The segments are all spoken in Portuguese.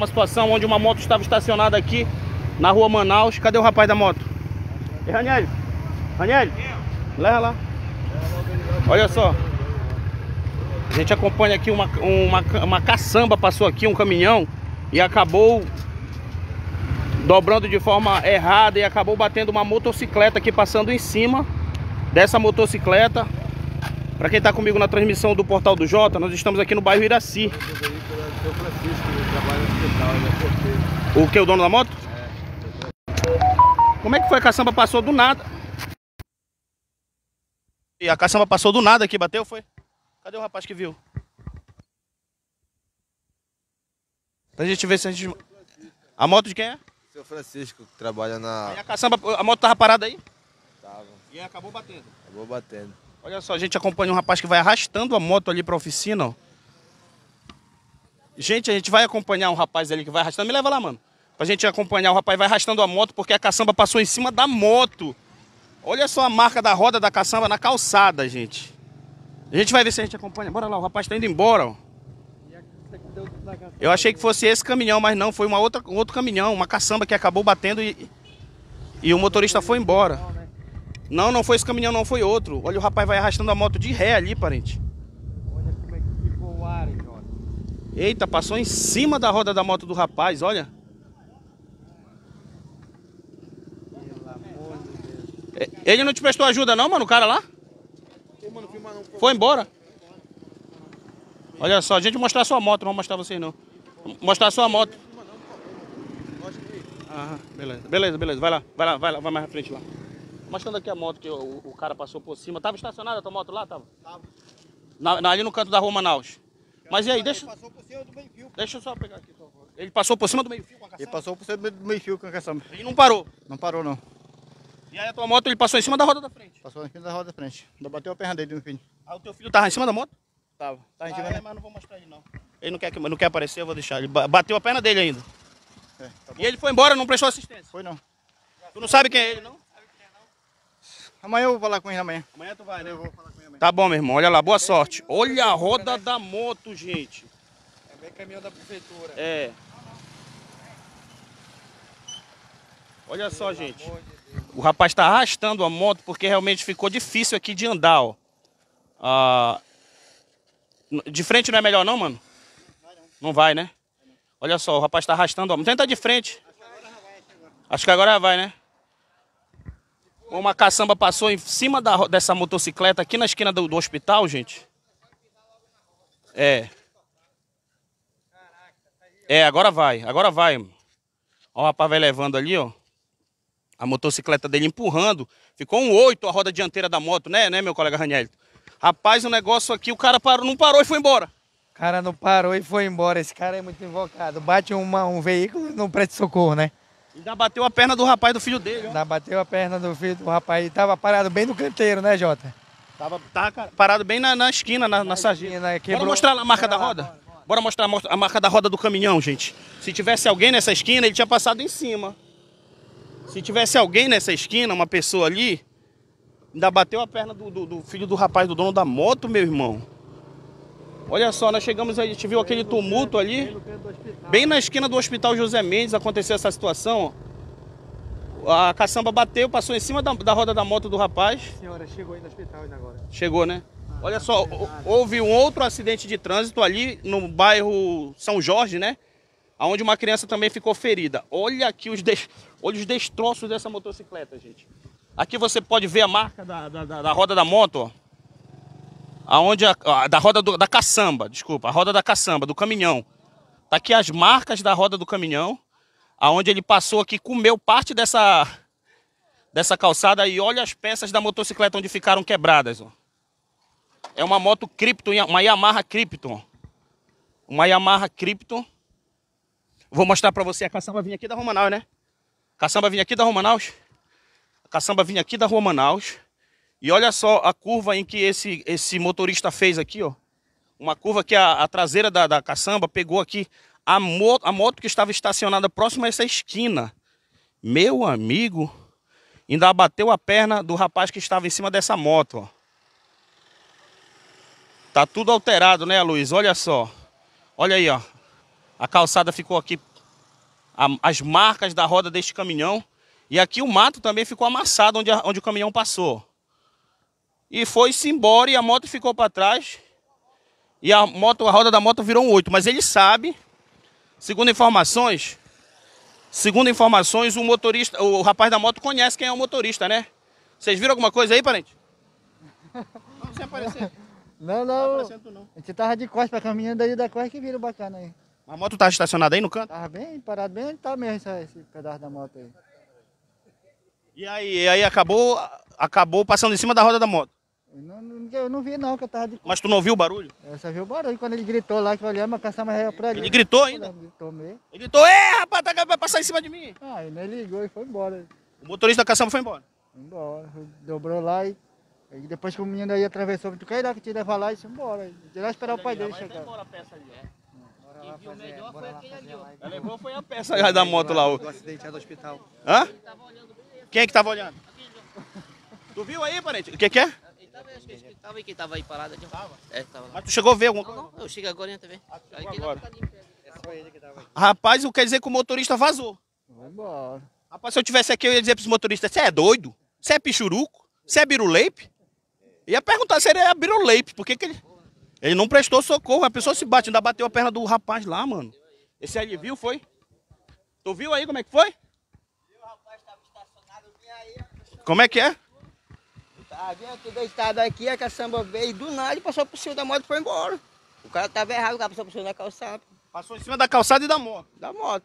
Uma situação onde uma moto estava estacionada aqui na rua Manaus. Cadê o rapaz da moto? E Raniel? Raniel? Leva lá. Olha só. A gente acompanha aqui uma, uma, uma caçamba passou aqui, um caminhão, e acabou dobrando de forma errada e acabou batendo uma motocicleta aqui passando em cima dessa motocicleta. Para quem está comigo na transmissão do Portal do Jota, nós estamos aqui no bairro Iraci. O que, o dono da moto? Como é que foi? A caçamba passou do nada. E a caçamba passou do nada aqui, bateu, foi? Cadê o rapaz que viu? Pra gente ver se a gente... A moto de quem é? Seu Francisco, que trabalha na... E a caçamba, a moto tava parada aí? Tava. E acabou batendo. Acabou batendo. Olha só, a gente acompanha um rapaz que vai arrastando a moto ali pra oficina, ó. Gente, a gente vai acompanhar um rapaz ali que vai arrastando. Me leva lá, mano. Pra gente acompanhar o rapaz vai arrastando a moto porque a caçamba passou em cima da moto. Olha só a marca da roda da caçamba na calçada, gente. A gente vai ver se a gente acompanha. Bora lá, o rapaz tá indo embora, ó. Eu achei que fosse esse caminhão, mas não, foi uma outra, um outro caminhão, uma caçamba que acabou batendo e, e o motorista foi embora. Não, não foi esse caminhão, não, foi outro. Olha, o rapaz vai arrastando a moto de ré ali, parente. Olha como é que ficou o ar, Jota. Eita, passou em cima da roda da moto do rapaz, olha. Pelo amor de Deus. Ele não te prestou ajuda não, mano, o cara lá? Foi embora. Olha só, a gente mostrar sua moto, não vou mostrar vocês não. Mostrar sua moto. Ah, beleza, beleza, beleza. Vai lá, vai lá, vai lá, vai mais na frente lá. Mostrando aqui a moto que o, o cara passou por cima. Tava estacionada a tua moto lá? Tava? Tava. Na, na- ali no canto da rua Manaus. Mas e aí, deixa, Passou por cima do meio fio. deixa eu só pegar aqui, por favor. Ele passou por cima do meio fio com a Ele caçamba passou por cima do meio fio com a caçamba. e não parou. Não parou, não. E aí a tua moto ele passou em cima da roda da frente. Passou em cima da roda da frente. Ainda bateu a perna dele no fim. Aí o teu filho tava em cima da moto? Tava. Tá em Ah, é, mas não vou mostrar ele não. Ele não quer, que- não quer aparecer, eu vou deixar. Ele ba- bateu a perna dele ainda. É, tá. E ele foi embora, não prestou assistência. Foi não. Tu não sabe quem é ele, não? Amanhã eu vou falar com ele amanhã. Amanhã tu vai, né? Eu vou falar com ele amanhã. Tá bom, meu irmão. Olha lá, boa sorte. Olha a roda da moto, gente. É bem caminhão da prefeitura. É. Olha só, gente. O rapaz tá arrastando a moto porque realmente ficou difícil aqui de andar, ó. Ah, de frente não é melhor não, mano? Não vai, né? Olha só, o rapaz tá arrastando a moto. Tenta de frente. Acho que agora vai, né? Uma caçamba passou em cima da dessa motocicleta aqui na esquina do, do hospital, gente. É. É, agora vai, agora vai. Ó, o rapaz vai levando ali, ó. A motocicleta dele empurrando. Ficou um oito a roda dianteira da moto, né, né, meu colega Raniel? Rapaz, o negócio aqui, o cara parou, não parou e foi embora. O cara não parou e foi embora. Esse cara é muito invocado. Bate uma- um veículo e não presta socorro, né? Ainda bateu a perna do rapaz do filho dele, ó. Ainda bateu a perna do filho do rapaz e tava parado bem no canteiro, né, Jota? Tava, tava parado bem na, na esquina, na, na sarjeta. esquina, Bora quebrou- mostrar a marca da Bora lá, roda? bora, Bora mostrar a mo- a marca da roda do caminhão, gente. Se tivesse alguém nessa esquina, ele tinha passado em cima. Se tivesse alguém nessa esquina, uma pessoa ali, ainda bateu a perna do, do- do filho do rapaz, do dono da moto, meu irmão. Olha só, nós chegamos aí, a gente viu aquele tumulto ali. Bem na esquina do hospital José Mendes aconteceu essa situação. ó. A caçamba bateu, passou em cima da, da roda da moto do rapaz. Senhora, chegou aí no hospital ainda agora. Chegou, né? Olha só, hou- houve um outro acidente de trânsito ali no bairro São Jorge, né? Onde uma criança também ficou ferida. Olha aqui os, des- olha os destroços dessa motocicleta, gente. Aqui você pode ver a marca da, da, da- da roda da moto, ó. Aonde a, a- da roda do- da caçamba, desculpa, a roda da caçamba, do caminhão. Tá aqui as marcas da roda do caminhão, aonde ele passou aqui, comeu parte dessa dessa calçada e olha as peças da motocicleta onde ficaram quebradas, ó. É uma moto Krypton, uma Yamaha Krypton. Uma Yamaha Krypton. Vou mostrar pra você. A caçamba vinha aqui da Rua Manaus, né? A caçamba vinha aqui da Rua Manaus. A caçamba vinha aqui da Rua Manaus. E olha só a curva em que esse, esse motorista fez aqui, ó. Uma curva que a, a traseira da, da caçamba pegou aqui a moto, a moto que estava estacionada próxima a essa esquina. Meu amigo, ainda bateu a perna do rapaz que estava em cima dessa moto, ó. Tá tudo alterado, né, Luiz? Olha só. Olha aí, ó. A calçada ficou aqui, a- as marcas da roda deste caminhão. E aqui o mato também ficou amassado onde, a- onde o caminhão passou. E foi-se embora e a moto ficou para trás. E a, moto, a roda da moto virou um 8. Mas ele sabe, segundo informações, segundo informações, o motorista, o rapaz da moto conhece quem é o motorista, né? Vocês viram alguma coisa aí, parente? Não, sem aparecer. Não, Não não. não. A gente tava de costas pra caminhando daí da costa que vira bacana aí. A moto tá estacionada aí no canto? Tava bem parado, bem tá mesmo esse, esse pedaço da moto aí. E aí, e aí acabou, acabou passando em cima da roda da moto. Eu não, eu não vi não, que eu tava de. Mas tu não ouviu o barulho? Eu só vi o barulho quando ele gritou lá que eu olhei, mas caçamba já ia pra ali. Ele gritou ainda? Gritou mesmo. Ele gritou, é rapaz, tá, vai passar em cima de mim. Ah, ele nem ligou e foi embora. O motorista da caçamba foi embora. Foi embora. Dobrou lá e. Aí depois que o menino aí atravessou, tu quer ir lá que te levar lá e foi embora. De lá esperar o pai dele chegar. a peça ali, Ela levou foi a peça da moto lá. o- Do acidente lá do hospital. Hã? Quem é que tava olhando? Tu viu aí, parente? O que que é? Tava, acho que tava aí, quem tava aí parado aqui. Tava? É, tava lá. Mas tu chegou a ver alguma coisa? não, eu chego agora também. Chegou agora. tá ali em pé. Rapaz, o quer dizer que o motorista vazou. Foi embora. Rapaz, se eu tivesse aqui, eu ia dizer pros motoristas, você é doido? Você é pichuruco? Você é biruleipe? Ia perguntar se ele é biruleipe, por que que ele... Ele não prestou socorro, a pessoa se bate, ainda bateu a perna do rapaz lá, mano. Esse aí viu, foi? Tu viu aí como é que foi? Como é que é? Tá vendo? Tô deitado aqui, a caçamba veio do nada e passou por cima da moto e foi embora. O cara tava errado, o cara passou por cima da calçada Passou em cima da calçada e da moto. da moto.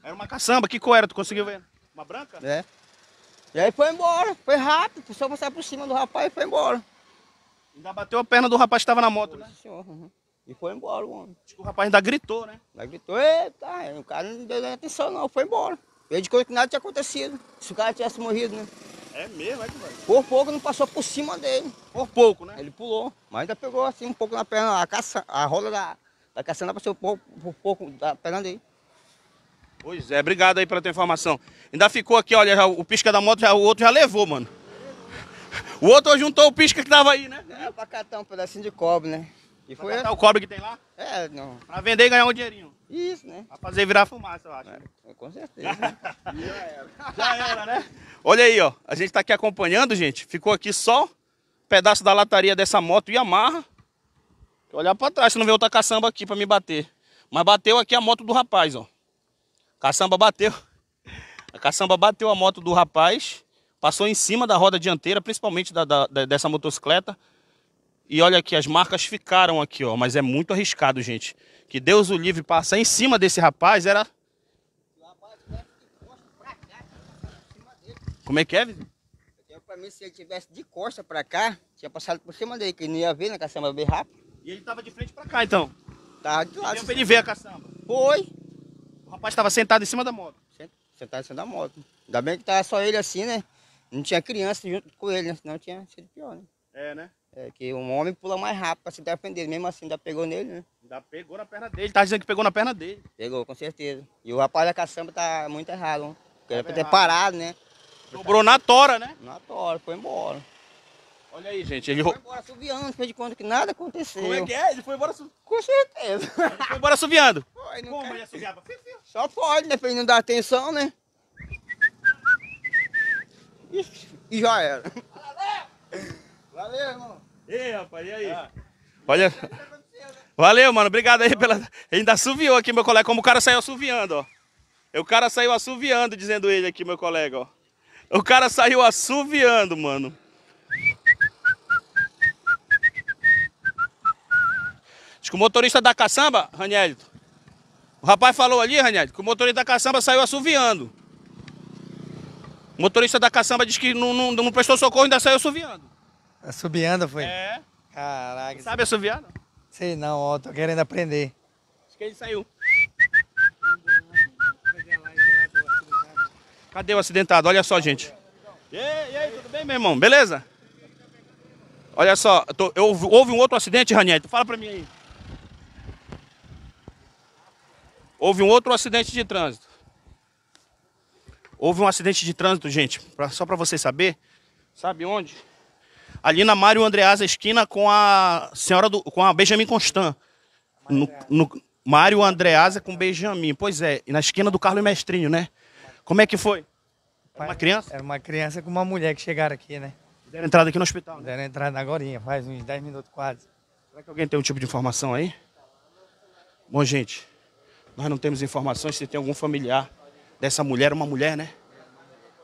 Era uma caçamba, que cor era? Tu conseguiu ver? Uma branca? né? E aí foi embora, foi rápido, só passar por cima do rapaz e foi embora. Ainda bateu a perna do rapaz que estava na moto, né? Sim, senhor. uhum. E foi embora o homem. Acho que o rapaz ainda gritou, né? Aí gritou, eita, o cara não deu atenção não, foi embora. Ele de coisa que nada tinha acontecido. Se o cara tivesse morrido, né? É mesmo, é que vai. Por pouco não passou por cima dele. Por pouco, né? Ele pulou, mas ainda pegou assim um pouco na perna, a, caça, a roda da, da caçamba passou por, por pouco da perna dele. Pois é, obrigado aí pela tua informação. Ainda ficou aqui, olha, já o pisca da moto, já, o outro já levou, mano. O outro juntou o pisca que tava aí, né? É, pra catar um pedacinho de cobre, né? E Pra foi catar o cobre que tem lá, É, não. pra vender e ganhar um dinheirinho. Isso, né? Pra fazer virar fumaça, eu acho. É, com certeza. Já era, né? Olha aí, ó. A gente tá aqui acompanhando, gente. Ficou aqui só um pedaço da lataria dessa moto Yamaha. Olhar pra trás, se não vê outra caçamba aqui pra me bater. Mas bateu aqui a moto do rapaz, ó. Caçamba bateu. A caçamba bateu a moto do rapaz. Passou em cima da roda dianteira, principalmente da, da- da- dessa motocicleta. E olha aqui, as marcas ficaram aqui, ó. Mas é muito arriscado, gente. Que Deus o livre passar em cima desse rapaz era. Como é que é, vizinho? Pra mim, se ele tivesse de costa pra cá, tinha passado por cima dele, que ele não ia ver, né? Caçamba bem rápido. E ele tava de frente pra cá, então. Tava de lado. Deu pra ele ver a caçamba. Foi. O rapaz tava sentado em cima da moto. Sent- Sentado em cima da moto. Ainda bem que tava só ele assim, né? Não tinha criança junto com ele, né? Senão tinha sido pior, né? É, né? É que um homem pula mais rápido pra se defender. Mesmo assim, ainda pegou nele, né? Ainda pegou na perna dele. Tava dizendo que pegou na perna dele. Pegou, com certeza. E o rapaz da caçamba tá muito errado, né? Porque era pra ter parado, né? Dobrou na tora, né? Na tora, foi embora. Olha aí, gente. Ele Foi embora subiando, fez de conta que nada aconteceu. Como é que é? Ele foi embora. Com certeza. ele foi embora assoviando. Foi, não Como quer- ele. Só pode, né? Pra ele não dar atenção, né? E já era. Valeu, irmão. Ei, rapaz, e aí? Olha. Valeu, mano. Obrigado aí pela. Ainda assoviou aqui, meu colega. Como o cara saiu assoviando, ó. O cara saiu assoviando, dizendo ele aqui, meu colega, ó. O cara saiu assoviando, mano. Acho que o motorista da caçamba, Ranielito. O rapaz falou ali, Ranielito, que o motorista da caçamba saiu assoviando. O motorista da caçamba disse que não, não, não prestou socorro e ainda saiu assoviando. Subiando foi. É. Caraca. Sabe assoviar? não? Sei não, ó, tô querendo aprender. Acho que ele saiu. Cadê o acidentado? Olha só, gente. E aí, e aí, tudo bem, meu irmão? Beleza? Olha só, eu tô- eu houve um outro acidente, Raniel? Fala pra mim aí. Houve um outro acidente de trânsito. Houve um acidente de trânsito, gente, pra- só pra você saber. Sabe onde? Ali na Mário Andreasa, esquina com a senhora do, com a Benjamin Constant. No, no- Mário Andreasa com Benjamin. Pois é, e na esquina do Carlos Mestrinho, né? Como é que foi? Era uma criança? Era uma criança com uma mulher que chegaram aqui, né? Deram entrada aqui no hospital, né? Deram entrada agora, faz uns 10 minutos quase. Será que alguém tem um tipo de informação aí? Bom, gente, nós não temos informações se tem algum familiar dessa mulher, uma mulher, né?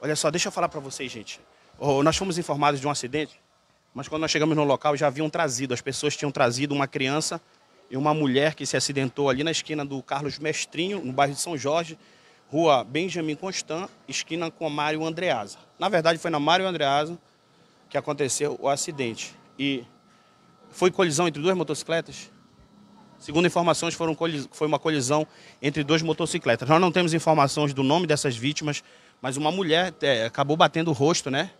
Olha só, deixa eu falar para vocês, gente. Oh, nós fomos informados de um acidente, mas quando nós chegamos no local já haviam trazido, as pessoas tinham trazido uma criança e uma mulher que se acidentou ali na esquina do Carlos Mestrinho, no bairro de São Jorge, rua Benjamin Constant, esquina com a Mário Andreasa. Na verdade, foi na Mário Andreasa que aconteceu o acidente. E foi colisão entre duas motocicletas? Segundo informações, foram foi uma colisão entre duas motocicletas. Nós não temos informações do nome dessas vítimas, mas uma mulher é, acabou batendo o rosto, né?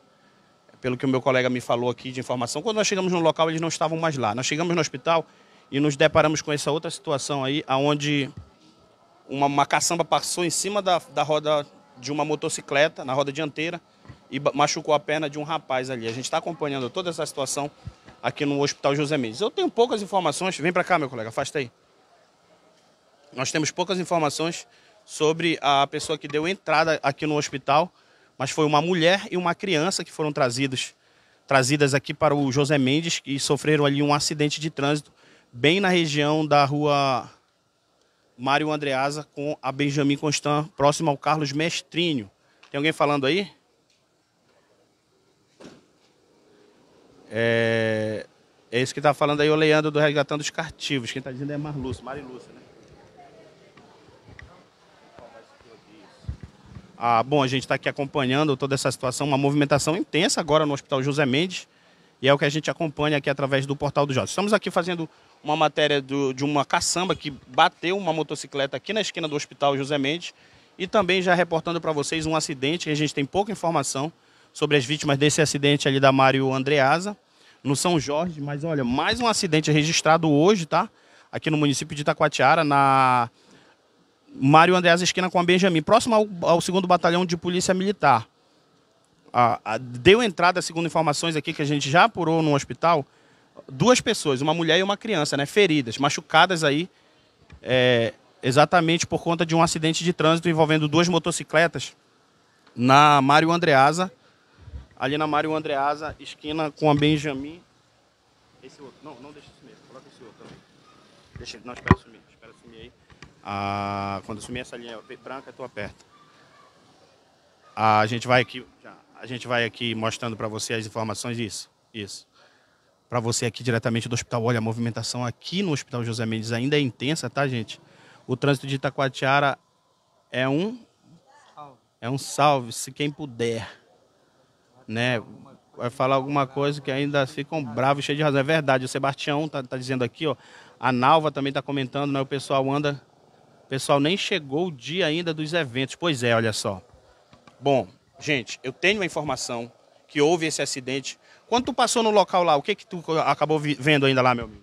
Pelo que o meu colega me falou aqui de informação. Quando nós chegamos no local, eles não estavam mais lá. Nós chegamos no hospital e nos deparamos com essa outra situação aí, onde uma, uma caçamba passou em cima da, da roda de uma motocicleta, na roda dianteira, e machucou a perna de um rapaz ali. A gente está acompanhando toda essa situação aqui no Hospital José Mendes. Eu tenho poucas informações, vem para cá, meu colega, afasta aí. Nós temos poucas informações sobre a pessoa que deu entrada aqui no hospital, mas foi uma mulher e uma criança que foram trazidos, trazidas aqui para o José Mendes e sofreram ali um acidente de trânsito bem na região da rua Mário Andreasa com a Benjamin Constant, próximo ao Carlos Mestrinho. Tem alguém falando aí? É, é isso que está falando aí o Leandro do Resgatando os Cartivos. Quem está dizendo é Marlúcio, Marilúcia, Ah, bom, a gente está aqui acompanhando toda essa situação, uma movimentação intensa agora no Hospital José Mendes, e é o que a gente acompanha aqui através do Portal do Jovem. Estamos aqui fazendo uma matéria do, de uma caçamba que bateu uma motocicleta aqui na esquina do Hospital José Mendes, e também já reportando para vocês um acidente, a gente tem pouca informação sobre as vítimas desse acidente ali da Mário Andreasa, no São Jorge, mas olha, mais um acidente registrado hoje, tá? Aqui no município de Itacoatiara, na Mário Andreas esquina com a Benjamin, próximo ao, ao segundo batalhão de polícia militar. Ah, deu entrada, segundo informações aqui que a gente já apurou no hospital, duas pessoas, uma mulher e uma criança, né, feridas, machucadas aí, é, exatamente por conta de um acidente de trânsito envolvendo duas motocicletas na Mário Andreasa, ali na Mário Andreasa, esquina com a Benjamin. Esse outro, não, não deixa mesmo, coloca esse outro também. Deixa, não, espera sumir, espera sumir aí. Ah, quando sumir essa linha branca, tu aperta. Ah, a gente vai aqui, a gente vai aqui mostrando para você as informações disso. Isso. Para você aqui diretamente do hospital. Olha, a movimentação aqui no Hospital José Mendes ainda é intensa, tá, gente? O trânsito de Itacoatiara é um é um salve, se quem puder, né? Vai falar alguma coisa que ainda ficam bravos, cheios de razão. É verdade, o Sebastião tá, tá dizendo aqui, ó. A Nalva também tá comentando, né? O pessoal anda Pessoal, nem chegou o dia ainda dos eventos. Pois é, olha só. Bom, gente, eu tenho a informação que houve esse acidente. Quando tu passou no local lá, o que que tu acabou vendo ainda lá, meu amigo?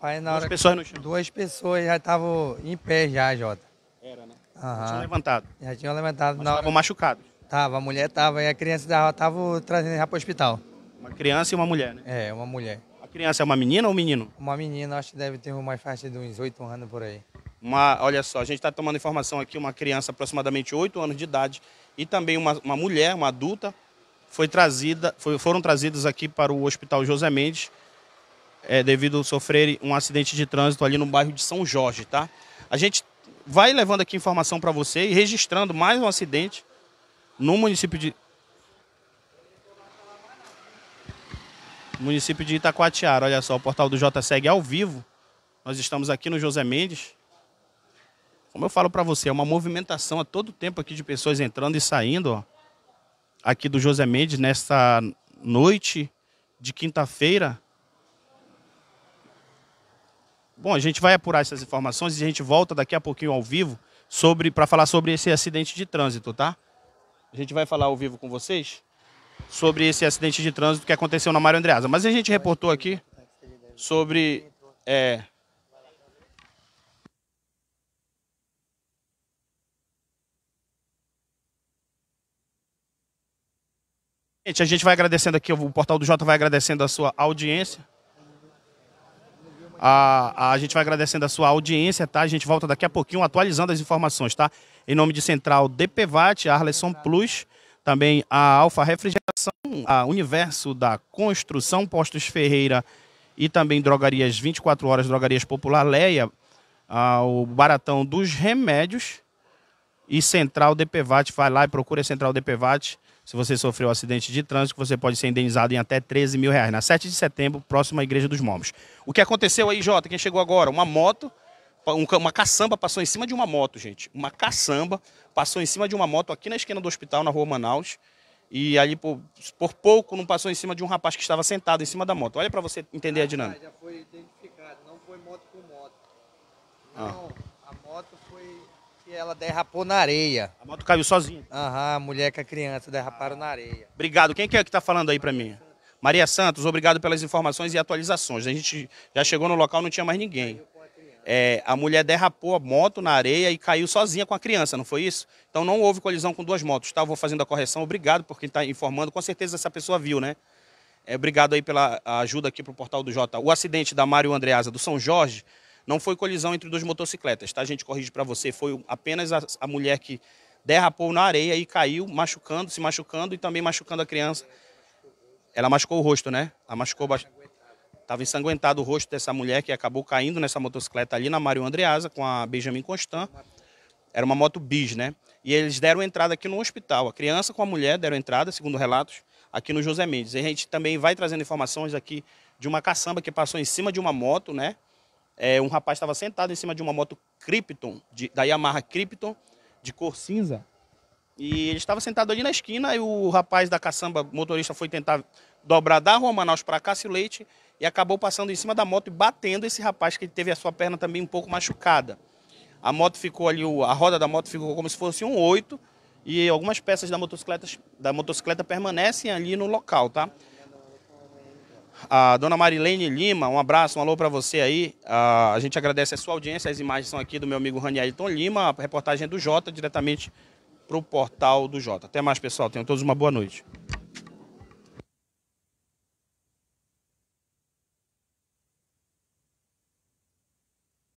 Pai, na duas hora pessoas no chão. Duas pessoas já estavam em pé já, Jota. Era, né? Aham. Tinha levantado. Já tinham levantado. Mas estavam machucados. Tava, a mulher tava e a criança da tava trazendo já para o hospital. Uma criança e uma mulher, né? É, uma mulher. A criança é uma menina ou um menino? Uma menina, acho que deve ter mais faixa de uns oito anos por aí. Uma, olha só, a gente está tomando informação aqui, uma criança aproximadamente 8 anos de idade e também uma, uma mulher, uma adulta, foi trazida, foi, foram trazidas aqui para o Hospital José Mendes é, devido a sofrer um acidente de trânsito ali no bairro de São Jorge, tá? A gente vai levando aqui informação para você e registrando mais um acidente no município de município de Itacoatiara. Olha só, o portal do J segue ao vivo. Nós estamos aqui no José Mendes. Como eu falo para você, é uma movimentação a todo tempo aqui de pessoas entrando e saindo, ó, aqui do José Mendes, nesta noite de quinta-feira. Bom, a gente vai apurar essas informações e a gente volta daqui a pouquinho ao vivo sobre para falar sobre esse acidente de trânsito, tá? A gente vai falar ao vivo com vocês sobre esse acidente de trânsito que aconteceu na Mário Andreasa. Mas a gente reportou aqui sobre é, Gente, a gente vai agradecendo aqui, o Portal do Jota vai agradecendo a sua audiência. A, a gente vai agradecendo a sua audiência, tá? A gente volta daqui a pouquinho atualizando as informações, tá? Em nome de Central DPVAT, Arleson Plus, também a Alfa Refrigeração, a Universo da Construção, Postos Ferreira e também Drogarias 24 Horas, Drogarias Popular Leia, a, o Baratão dos Remédios e Central DPVAT. Vai lá e procura a Central DPVAT. Se você sofreu um acidente de trânsito, você pode ser indenizado em até 13 mil reais. Na 7 de setembro, próximo à Igreja dos Mormos. O que aconteceu aí, Jota? Quem chegou agora? Uma moto, um uma caçamba passou em cima de uma moto, gente. Uma caçamba passou em cima de uma moto aqui na esquina do hospital, na rua Manaus. E ali, por, por pouco, não passou em cima de um rapaz que estava sentado em cima da moto. Olha para você entender a dinâmica. Já foi identificado, não foi moto com moto. Ah. Não, a moto foi que ela derrapou na areia. A moto caiu sozinha. Aham, a mulher com a criança derraparam na areia. Obrigado. Quem que é que está falando aí para mim? Maria Santos, obrigado pelas informações e atualizações. A gente já chegou no local, não tinha mais ninguém. É, a mulher derrapou a moto na areia e caiu sozinha com a criança, não foi isso? Então não houve colisão com duas motos, tá? Eu Vou fazendo a correção. Obrigado por quem está informando. Com certeza essa pessoa viu, né? É, obrigado aí pela ajuda aqui para o Portal do Jota. O acidente da Mário Andreasa do São Jorge não foi colisão entre duas motocicletas, tá? A gente corrige para você. Foi apenas a, a mulher que derrapou na areia e caiu, machucando, se machucando e também machucando a criança. Ela machucou o rosto, né? Ela machucou bastante. Estava ensanguentado o rosto dessa mulher que acabou caindo nessa motocicleta ali na Mário Andreasa com a Benjamin Constant. Era uma moto bis, né? E eles deram entrada aqui no hospital. A criança com a mulher deram entrada, segundo relatos, aqui no José Mendes. E a gente também vai trazendo informações aqui de uma caçamba que passou em cima de uma moto, né? É, um rapaz estava sentado em cima de uma moto Krypton, de- da Yamaha Krypton, de cor cinza. E ele estava sentado ali na esquina e o rapaz da caçamba, motorista, foi tentar dobrar da Rua Manaus para Cássio Leite e acabou passando em cima da moto e batendo esse rapaz que teve a sua perna também um pouco machucada. A moto ficou ali, a roda da moto ficou como se fosse um oito e algumas peças da motocicleta, da motocicleta permanecem ali no local, tá? A dona Marilene Lima, um abraço, um alô para você aí. A gente agradece a sua audiência. As imagens são aqui do meu amigo Ranielton Lima, a reportagem é do Jota, diretamente para o portal do Jota. Até mais, pessoal. Tenham todos uma boa noite.